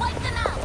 Wipe them out!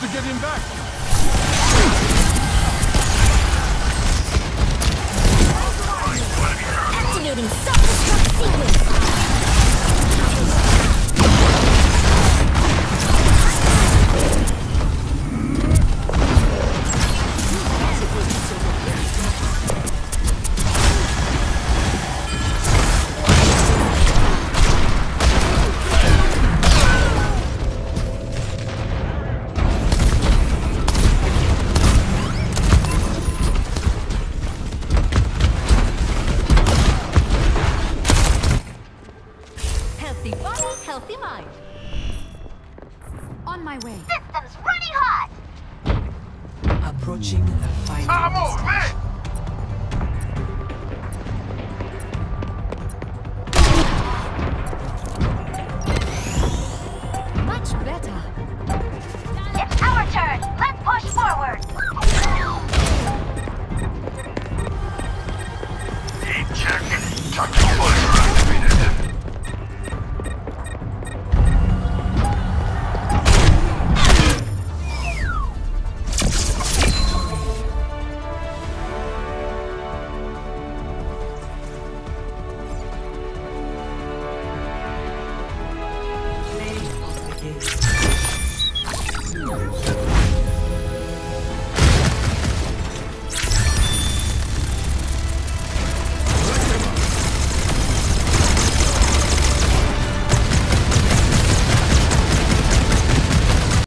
to get him back. On my way. Systems running hot. Approaching the final.